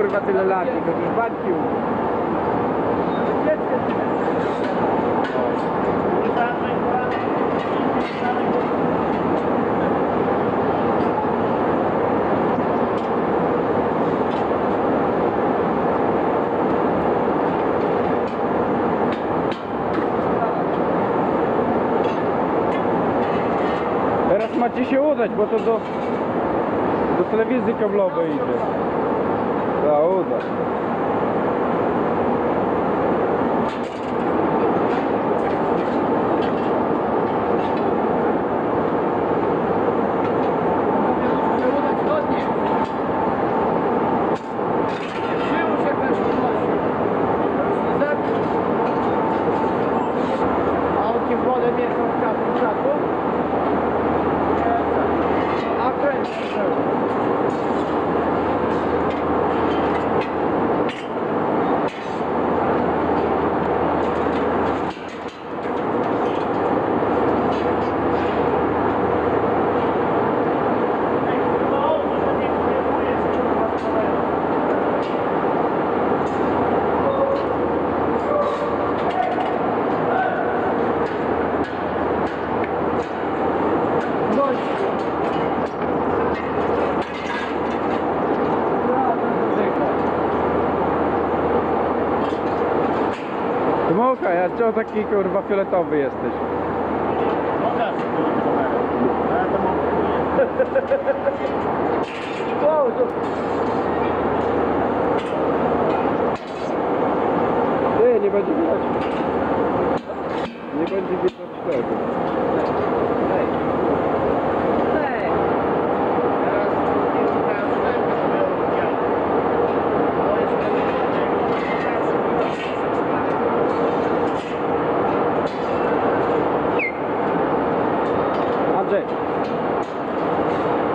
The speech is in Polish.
kurwa tyle lat, to już bańki Teraz macie się udać, bo to do, do telewizji kablowej idzie. da Oda. Алки вода бегал. Dmuchaj, a co taki kurwa fioletowy jesteś? Ty, nie będzie widać. Nie będzie widać tego. ません。